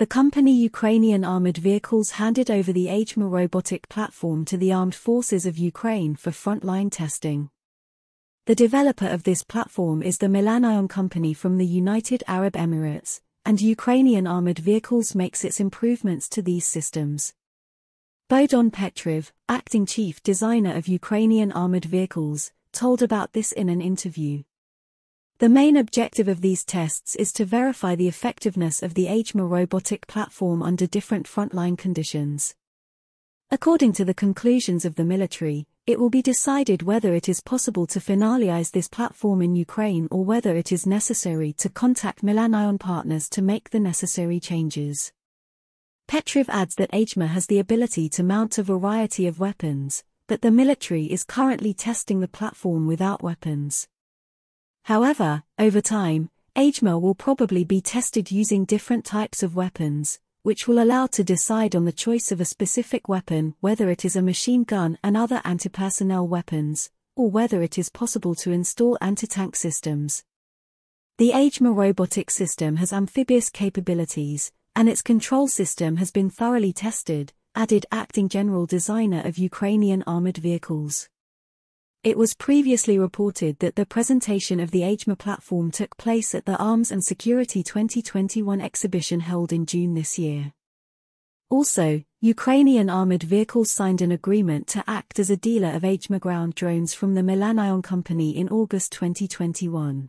the company Ukrainian Armored Vehicles handed over the AGEMA robotic platform to the armed forces of Ukraine for frontline testing. The developer of this platform is the Milanion company from the United Arab Emirates, and Ukrainian Armored Vehicles makes its improvements to these systems. Bohdan Petrov, acting chief designer of Ukrainian armored vehicles, told about this in an interview. The main objective of these tests is to verify the effectiveness of the AGEMA robotic platform under different frontline conditions. According to the conclusions of the military, it will be decided whether it is possible to finalize this platform in Ukraine or whether it is necessary to contact Milanion partners to make the necessary changes. Petriv adds that AGEMA has the ability to mount a variety of weapons, but the military is currently testing the platform without weapons. However, over time, AGEMA will probably be tested using different types of weapons, which will allow to decide on the choice of a specific weapon whether it is a machine gun and other anti-personnel weapons, or whether it is possible to install anti-tank systems. The AGEMA robotic system has amphibious capabilities, and its control system has been thoroughly tested, added acting general designer of Ukrainian armored vehicles. It was previously reported that the presentation of the AGEMA platform took place at the Arms and Security 2021 exhibition held in June this year. Also, Ukrainian armored vehicles signed an agreement to act as a dealer of AGEMA ground drones from the Milanion company in August 2021.